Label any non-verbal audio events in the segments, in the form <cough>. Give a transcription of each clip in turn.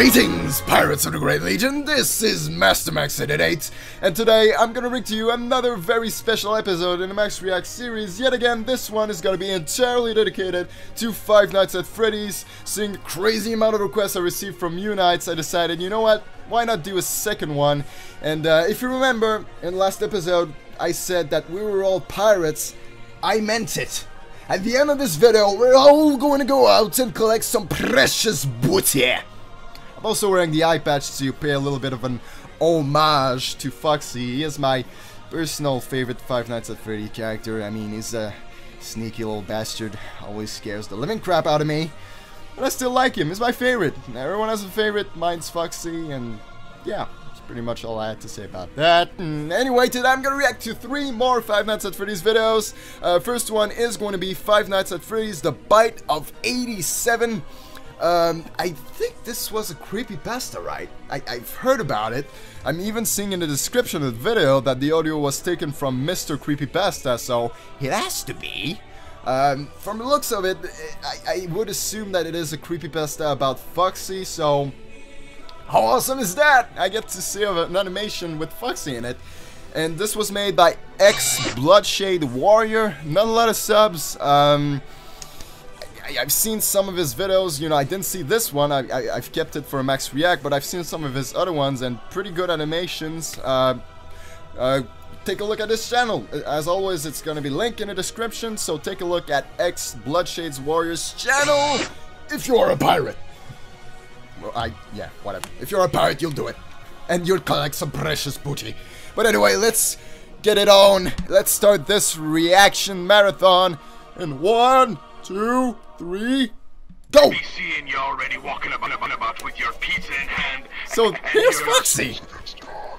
Greetings, Pirates of the Great Legion, this is Master Max 88, and today I'm gonna bring to you another very special episode in the Max React series. Yet again, this one is gonna be entirely dedicated to Five Nights at Freddy's. Seeing the crazy amount of requests I received from you knights, I decided, you know what, why not do a second one? And uh, if you remember, in last episode, I said that we were all pirates. I meant it. At the end of this video, we're all going to go out and collect some precious booty. I'm also wearing the eye patch to pay a little bit of an homage to Foxy. He is my personal favorite Five Nights at Freddy character. I mean, he's a sneaky little bastard. Always scares the living crap out of me. But I still like him. He's my favorite. Everyone has a favorite. Mine's Foxy, and yeah, that's pretty much all I had to say about that. And anyway, today I'm gonna react to three more Five Nights at Freddy's videos. Uh, first one is going to be Five Nights at Freddy's The Bite of 87. Um, I think this was a creepy pasta, right? I, I've heard about it. I'm even seeing in the description of the video that the audio was taken from Mr. Creepypasta, so it has to be. Um, from the looks of it, I, I would assume that it is a creepypasta about Foxy, so how awesome is that? I get to see an animation with Foxy in it. And this was made by X Bloodshade Warrior. Not a lot of subs. Um, I, have seen some of his videos, you know, I didn't see this one, I, I, have kept it for Max React, but I've seen some of his other ones and pretty good animations. Uh, uh, take a look at his channel. As always, it's to be linked in the description, so take a look at X Bloodshades Warriors channel if you're a pirate. Well, I, yeah, whatever. If you're a pirate, you'll do it. And you'll collect some precious booty. But anyway, let's get it on. Let's start this reaction marathon in one, two, three, go! Be seeing you already walking about, about, about with your pizza in hand. So here's Foxy.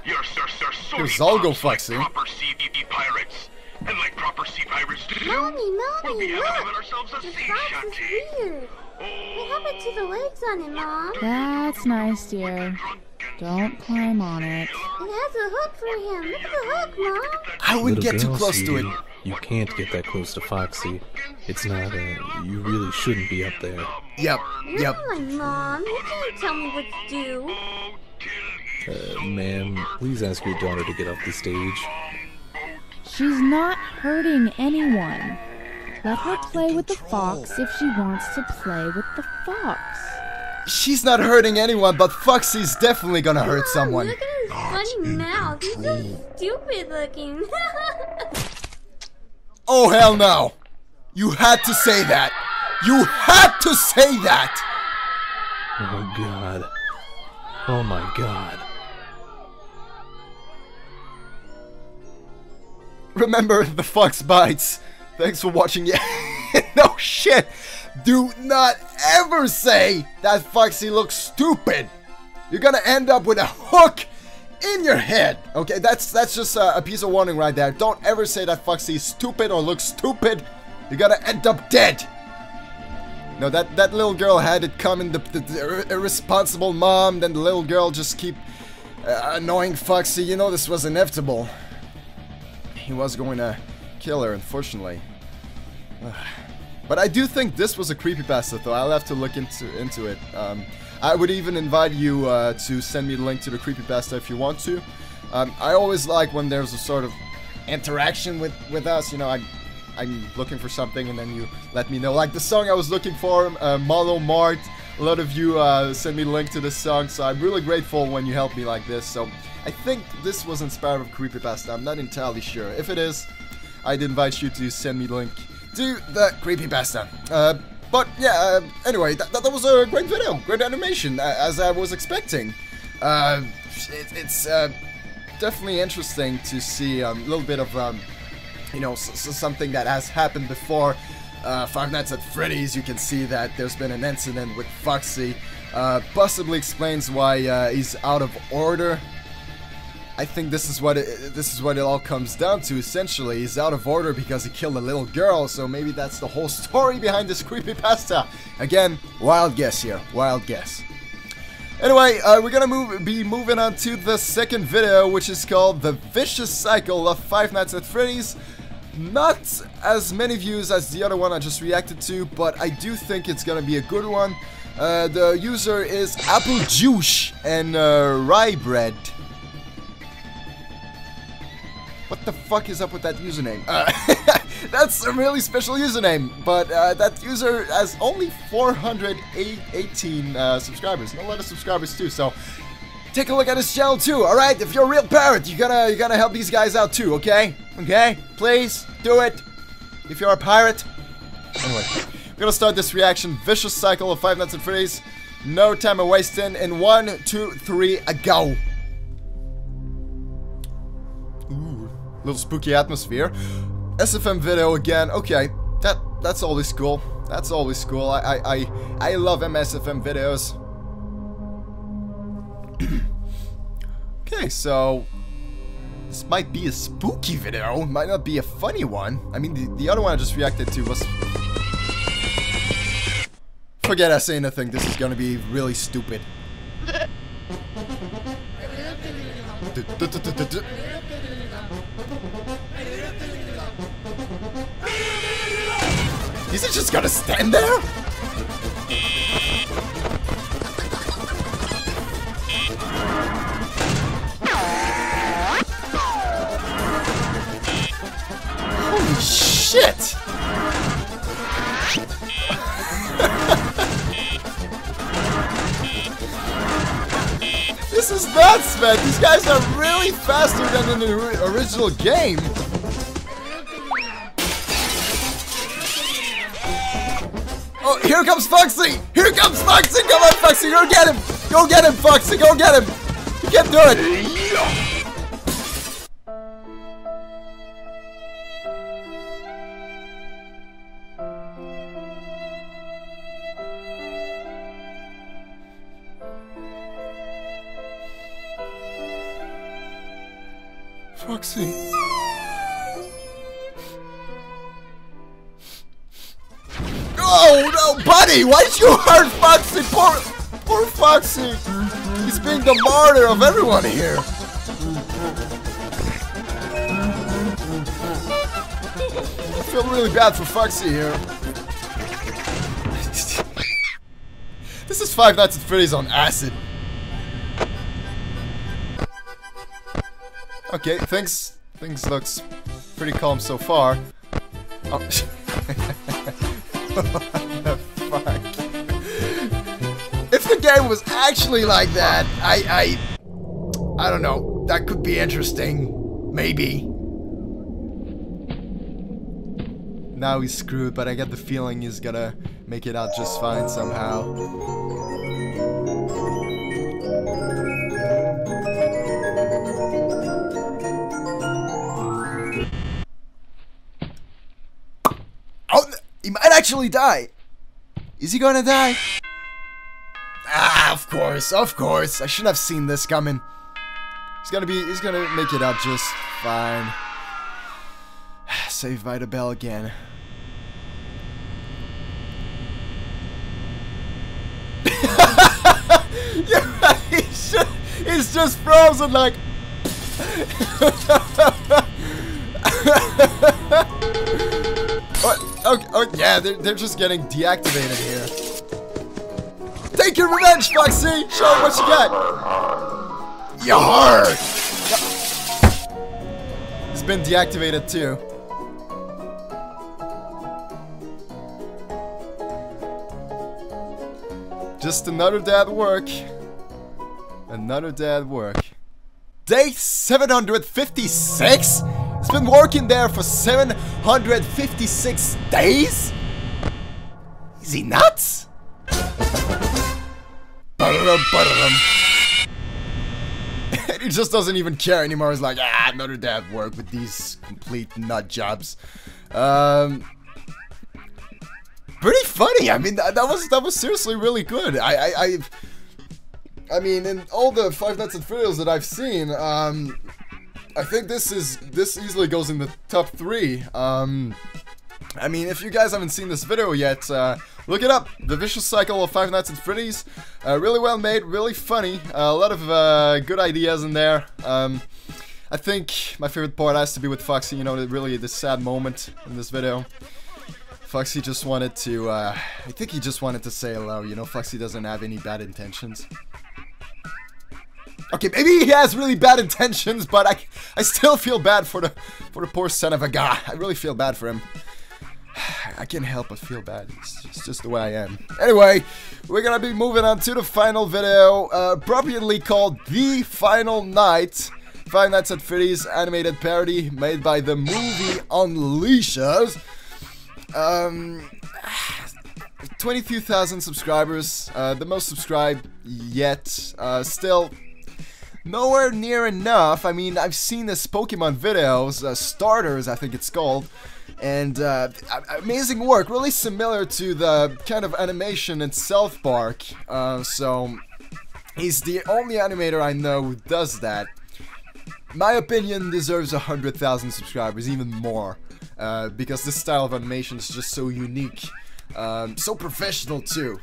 You're Sir Sir Here's Zalgo Foxy. Like proper sea pirates. And like proper sea pirates do, Mommy, Mommy, we'll be look! ourselves a The sea fox shanty. Is weird. What happened to the legs on it, Mom? That's nice, dear. Don't climb on it. It has a hook for him. Look at the hook, Mom. I wouldn't Little get too girl, close to it. You can't get that close to Foxy. It's not, uh, you really shouldn't be up there. Yep, yep. Come on, Mom. You can't tell me what to do. Uh, ma'am, please ask your daughter to get off the stage. She's not hurting anyone. Let her play with the fox if she wants to play with the fox. She's not hurting anyone, but Foxy's definitely gonna hurt Mom, someone. Look at his funny mouth. He's so stupid looking. <laughs> Oh hell no! You had to say that! You had to say that! Oh god. Oh my god. Remember, the fox bites. Thanks for watching. <laughs> Yeah, no shit. Do not ever say that Foxy looks stupid. You're gonna end up with a hook in your head. Okay, that's that's just a, a piece of warning right there. Don't ever say that Foxy is stupid or looks stupid. You're gonna end up dead. No, that that little girl had it coming. The, the, the irresponsible mom. Then the little girl just keep uh, annoying Foxy. You know this was inevitable. He was going to kill her, unfortunately. <sighs> But I do think this was a creepypasta, though. I'll have to look into into it. Um, I would even invite you uh, to send me the link to the creepypasta if you want to. Um, I always like when there's a sort of interaction with, with us. You know, I, I'm looking for something and then you let me know. Like the song I was looking for, uh, Malo Mart. A lot of you uh, send me the link to this song, so I'm really grateful when you help me like this. So I think this was inspired of creepypasta. I'm not entirely sure. If it is, I'd invite you to send me the link to the creepypasta. Uh, but yeah, uh, anyway, that, that, was a great video, great animation, uh, as I was expecting. Uh, it, it's uh, definitely interesting to see um, a little bit of, um, you know, something that has happened before. Uh, Five Nights at Freddy's, you can see that there's been an incident with Foxy. Uh, possibly explains why he's out of order. I think this is what it, this is what it all comes down to. Essentially, he's out of order because he killed a little girl. So maybe that's the whole <laughs> story behind this creepy pasta. Again, wild guess here, wild guess. Anyway, uh, we're gonna move, be moving on to the second video, which is called The Vicious Cycle of Five Nights at Freddy's. Not as many views as the other one I just reacted to, but I do think it's gonna be a good one. Uh, the user is Apple Juice and uh, RieBread. What the fuck is up with that username? Uh, <laughs> that's a really special username, but uh, that user has only 418 uh, subscribers, and a lot of subscribers too. So take a look at his channel too. All right, if you're a real parrot, you gotta you gotta help these guys out too. Okay, okay, please do it. If you're a pirate. Anyway, we're gonna start this reaction. Vicious cycle of Five Nights at Freddy's. No time of wasting. In one, two, three, a go. Little spooky atmosphere. SFM video again. Okay, that that's always cool. That's always cool. I I I, I love MSFM videos. <clears throat> okay, so this might be a spooky video. Might not be a funny one. I mean, the, the other one I just reacted to was. Forget I say anything. This is gonna be really stupid. <laughs> Is it just gonna stand there? Holy shit! <laughs> this is nuts, man! These guys are really faster than in the original game! Here comes Foxy! Here comes Foxy! Come on, Foxy! Go get him! Go get him, Foxy! Go get him! You can do it! Foxy. Oh buddy! Why'd you hurt Foxy? Poor, poor Foxy. He's being the martyr of everyone here. I feel really bad for Foxy here. <laughs> this is Five Nights at Freddy's on acid. Okay, things things looks pretty calm so far. Oh. <laughs> fuck? <laughs> If the game was actually like that, I I I don't know. That could be interesting. Maybe. Now he's screwed, but I get the feeling he's gonna make it out just fine somehow. Actually die. Is he gonna die? Ah, of course, of course. I shouldn't have seen this coming. He's gonna be, he's gonna make it out just fine. <sighs> Saved by the bell again. yeah, he's just, he's just frozen like. <laughs> Oh, okay, oh, yeah, they're, they're just getting deactivated here. Take your revenge, Foxy! Show what you got! Yar! It's been deactivated too. Just another day at work. Another day at work. Day 756? It's been working there for 756 days? Is he nuts? <laughs> He just doesn't even care anymore. He's like, ah, another day at work with these complete nut jobs. Um, pretty funny. I mean, that, that was that was seriously really good. I I I've, I mean, in all the Five Nights at Freddy's that I've seen, um, I think this is this easily goes in the top three. Um, I mean, if you guys haven't seen this video yet, uh, look it up. The Vicious Cycle of Five Nights at Freddy's. Uh, really well made, really funny. Uh, a lot of uh, good ideas in there. Um, I think my favorite part has to be with Foxy. You know, really the sad moment in this video. Foxy just wanted to, uh, I think he just wanted to say hello. You know, Foxy doesn't have any bad intentions. <laughs> Okay, maybe he has really bad intentions, but I, I still feel bad for the, for the poor son of a guy. I really feel bad for him. <sighs> I can't help but feel bad. It's just, just the way I am. Anyway, we're gonna be moving on to the final video, uh, appropriately called The Final Night. Five Nights at Freddy's animated parody made by the movie Unleashers. Um, <sighs> 22,000 subscribers, uh, the most subscribed yet. Uh, still nowhere near enough. I mean, I've seen this Pokemon videos, uh, starters, I think it's called, and uh, amazing work, really similar to the kind of animation in South Park. Uh, so he's the only animator I know who does that. My opinion deserves a hundred thousand subscribers, even more, uh, because this style of animation is just so unique, um, so professional too.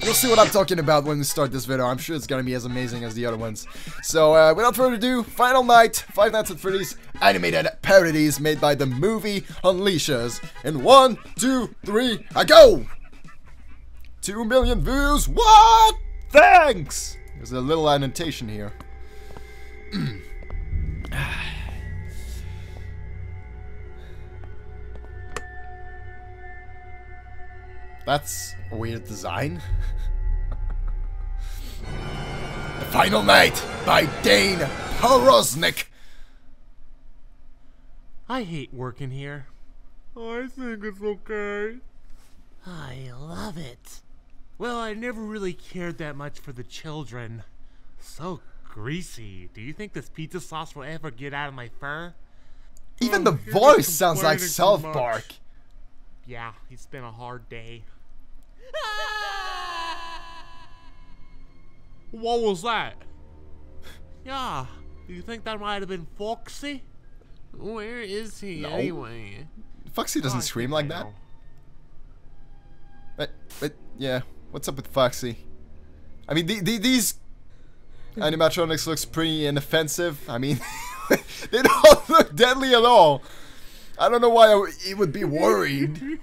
You'll see what I'm talking about when we start this video. I'm sure it's gonna be as amazing as the other ones. So, uh, without further ado, Final Night, Five Nights at Freddy's animated parodies made by the movie Unleashers. In one, two, three, I go! Two million views, what? Thanks! There's a little annotation here. <clears throat> That's a weird design. <laughs> the Final Night by Dane Porosnik. I hate working here. Oh, I think it's okay. I love it. Well, I never really cared that much for the children. So greasy. Do you think this pizza sauce will ever get out of my fur? Even Oh, the voice sounds like complaining too South. Park. Yeah, it's been a hard day. <laughs> what was that? <laughs> Yeah, do you think that might have been Foxy? Where is he No. anyway? Foxy doesn't Oh, scream like that. know. But, but yeah, what's up with Foxy? I mean, the, the, these hmm. animatronics looks pretty inoffensive. I mean, <laughs> they don't look deadly at all. I don't know why I w- he would be worried.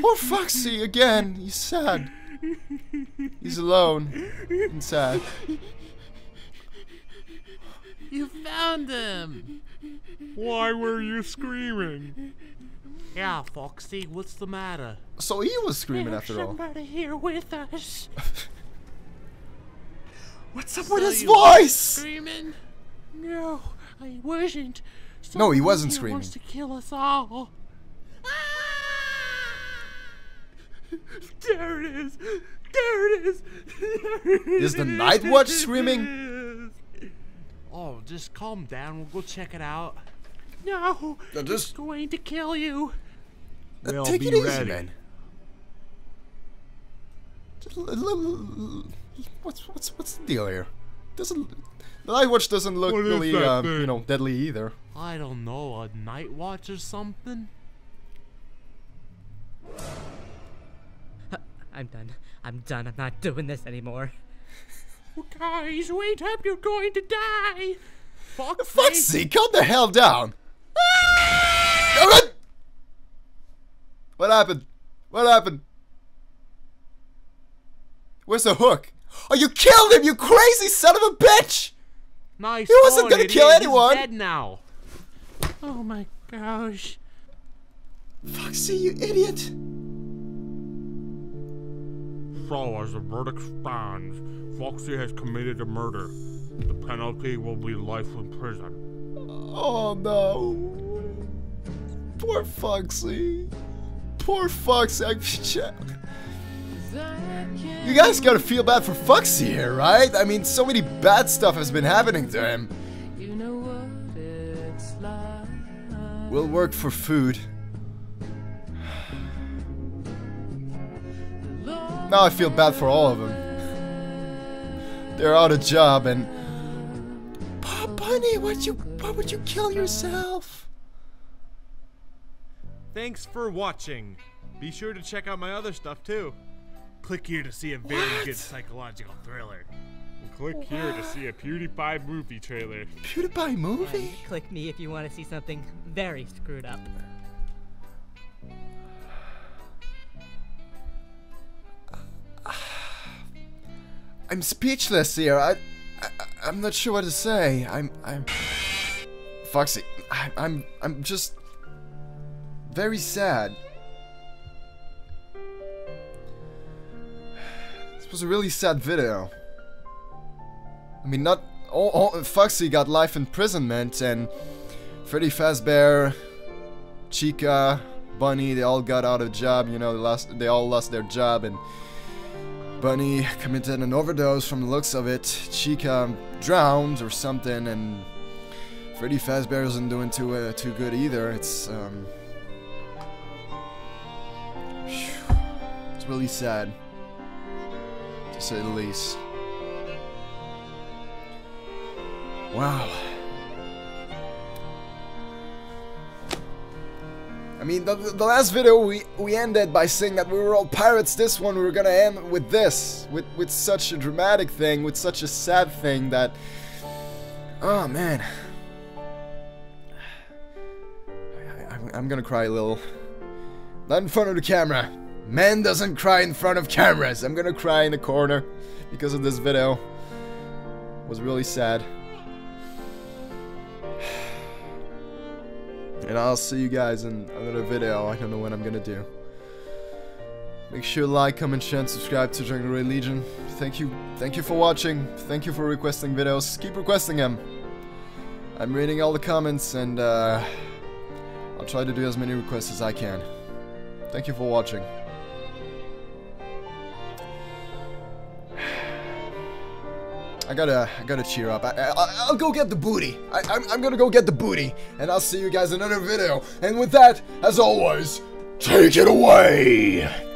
Poor Foxy again. He's sad. He's alone and sad. You found him! Why were you screaming? Yeah, Foxy, what's the matter? So he was screaming after all. somebody here with us. <laughs> What's up with So his you weren't voice? Screaming? No, I wasn't. No, he wasn't here Wants to screaming. kill us all. <laughs> There it is. There it is. There Is the it Night Watch screaming? Oh, just calm down. We'll go check it out. No, Now it's just- going to kill you. Uh, We'll Take be it easy, ready. man. Just a little- What's what's what's the deal here? Doesn't the Night Watch doesn't look What is really um, you know deadly either. I don't know, a night watch or something? I'm done. I'm done. I'm not doing this anymore. Guys, wait up, you're going to die! Foxy! Foxy, calm the hell down. Ah! What happened? What happened? Where's the hook? Oh, you killed him, you crazy son of a bitch! Nice He wasn't going, gonna idiot. kill He's anyone. dead now. Oh my gosh. Foxy, you idiot. So, as the verdict stands, Foxy has committed a murder. The penalty will be life in prison. Oh no. Poor Foxy. Poor Foxy. <laughs> You guys gotta feel bad for Foxy here, right? I mean, so many bad stuff has been happening to him. We'll work for food. Now I feel bad for all of them. They're out of job and. Pop Bunny, why'd you, why would you kill yourself? Thanks for watching. Be sure to check out my other stuff too. Click here to see a very What? good psychological thriller. And Click here to see a PewDiePie movie trailer. PewDiePie movie? And click me if you want to see something very screwed up. I'm speechless here. I, I I'm not sure what to say. I'm I'm Foxy. I, I'm I'm just very sad. This was a really sad video. I mean, not all, all Foxy got life imprisonment, and Freddy Fazbear, Chica, Bunny, they all got out of job. You know, they lost. They all lost their job, and Bunny committed an overdose from the looks of it. Chica drowned or something, and Freddy Fazbear isn't doing too uh, too good either. It's um, it's really sad, to say the least. Wow. I mean, the, the last video we, we ended by saying that we were all pirates. This one we were gonna end with this, with with such a dramatic thing, with such a sad thing that. Oh man. I, I'm gonna cry a little. Not in front of the camera. Man doesn't cry in front of cameras. I'm gonna cry in the corner because of this video. It was really sad. And I'll see you guys in another video. I don't know when I'm gonna do. Make sure to like, comment, share, and subscribe to the Great Legion. Thank you, thank you for watching. Thank you for requesting videos. Keep requesting them. I'm reading all the comments and uh, I'll try to do as many requests as I can. Thank you for watching. I gotta, I gotta cheer up. I, will go get the booty. I, I'm, I'm gonna go get the booty, and I'll see you guys in another video. And with that, as always, take it away.